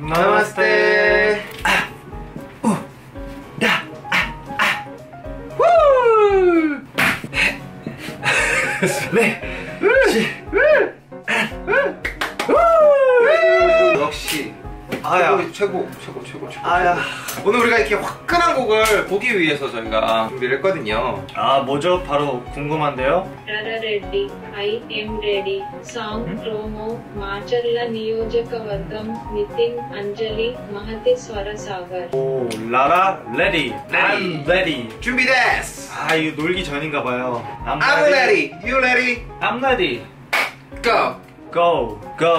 나마스테. 아, 우, 야, 아, 아, 후. 네. 시, 우. 역시 아야. 최고, 최고, 최고, 최고. 아야. 오늘 우리가 이렇게 화끈한 곡을 보기 위해서 저희가 준비를 했거든요. 아 뭐죠? 바로 궁금한데요. Rarareddy, I am ready. Song promo, Macharla నియోజకవర్గం నితిన్ అంజలి మహతి స్వరసాగర్ 오 라라 레디. I'm ready. 준비됐어. 아 이거 놀기 전인가 봐요. I'm I'm ready. You ready? I'm ready. Go. Go go.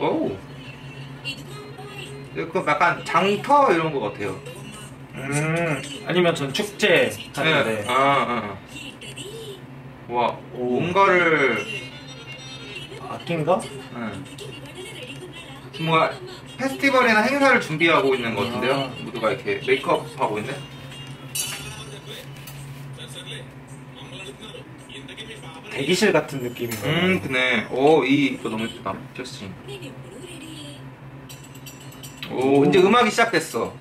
오. 이거 약간 장터 이런 것 같아요. 음 아니면 전 축제 하는데. 네. 아, 아. 와, 오. 뭔가를 악기인가? 응. 지금 뭔가 페스티벌이나 행사를 준비하고 있는 것 같은데요. 아. 모두가 이렇게 메이크업 하고 있네. 대기실 같은 느낌인가? 음, 그네. 오, 이 이거 너무 예쁘다. 드레싱. 오, 이제 음악이 시작됐어.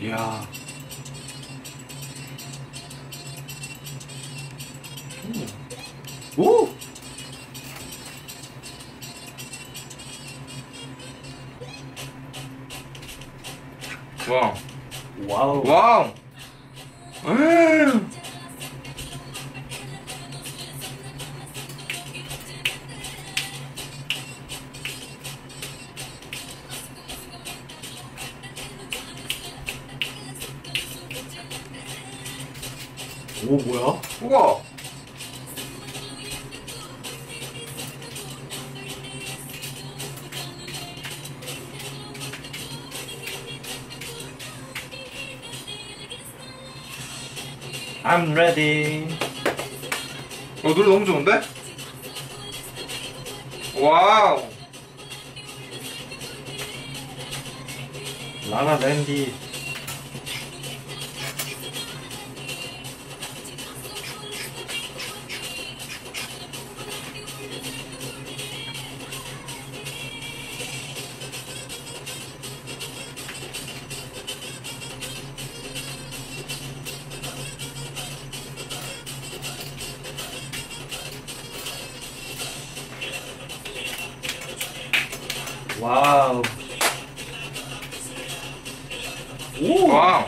이야. 오! 와, 와우. 와우. 음. 오 뭐야? 우와. I'm ready. 어, 노래 너무 좋은데? 와우. 라라 랜디. 와우. 오! 와우.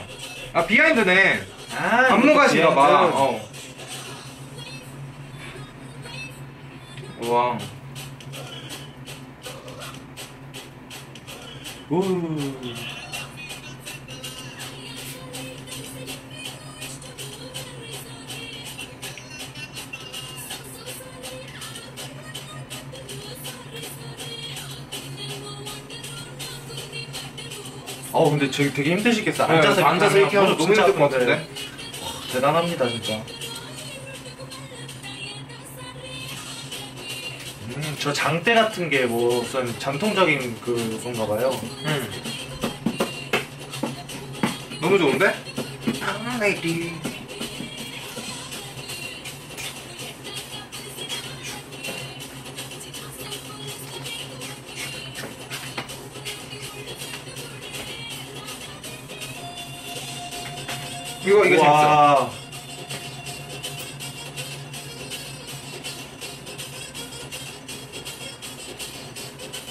아, 비하인드네. 아, 안무가신가 봐. 어. 와. 우. 어 근데 저기 되게 힘드시겠어. 네, 앉아서 앉아서 이렇게 하면 너무 힘들 것. 같은데. 대단합니다 진짜. 음, 저 장대 같은 게뭐 무슨 전통적인 그건가 봐요. 음. 너무 좋은데? 이거 이거 재밌어. 와.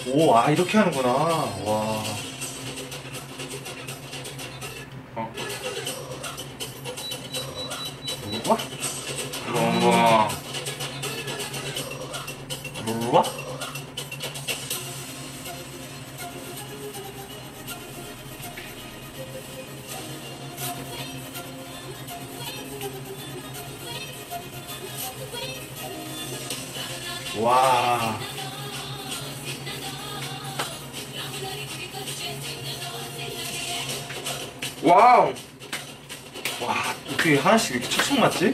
오, 아 이렇게 하는구나. 와. 어. 우와? 와. 우와? 와. 와우. 와, 어떻게 하나씩 이렇게 척척 맞지?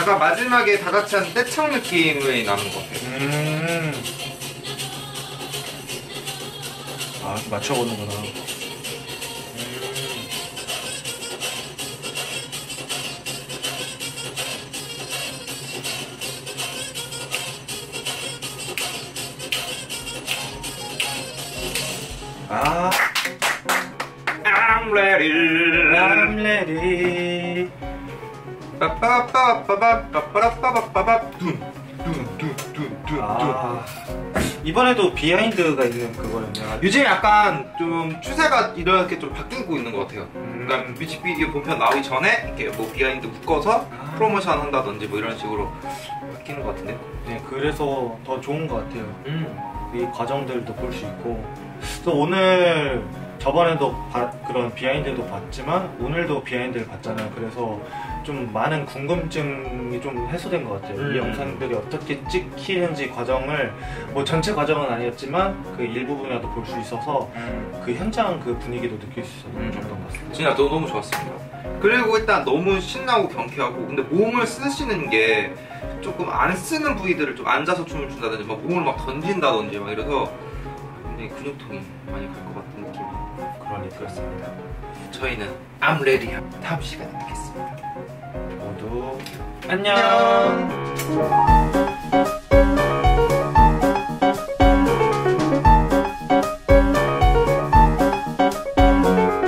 약간 마지막에 다 같이 한 떼창 느낌이 나는 것 같아요. 음. 아, 맞춰보는구나. 음. 아, I'm ready. I'm ready. 아, 이번에도 behind가 있는 그거였네요. 요즘 약간 좀 추세가 이렇게 좀 바뀌고 있는 것 같아요. 음. 그러니까 뮤직비디오 본편 나오기 전에 이렇게 뭐 behind 묶어서 아. 프로모션 한다든지 뭐 이런 식으로 바뀌는 것 같은데요. 네, 그래서 더 좋은 것 같아요. 음. 이 과정들도 볼 수 있고. 그래서 오늘 저번에도 바- 그런 비하인드도 봤지만 오늘도 비하인드를 봤잖아요. 그래서 좀 많은 궁금증이 좀 해소된 것 같아요. 음. 이 영상들이 어떻게 찍히는지 과정을 뭐 전체 과정은 아니었지만 그 일부분이라도 볼 수 있어서 그 현장 그 분위기도 느낄 수 있어서 음. 것 같습니다. 진짜 너, 너무 좋았습니다. 그리고 일단 너무 신나고 경쾌하고 근데 몸을 쓰시는 게 조금 안 쓰는 부위들을 좀 앉아서 춤을 춘다든지 막 몸을 막 던진다든지 막 이래서 굉장히 근육통이 많이 갈 것 같은 느낌이 그러니 그렇습니다. 저희는 I'm ready 다음 시간에 뵙겠습니다. 안녕.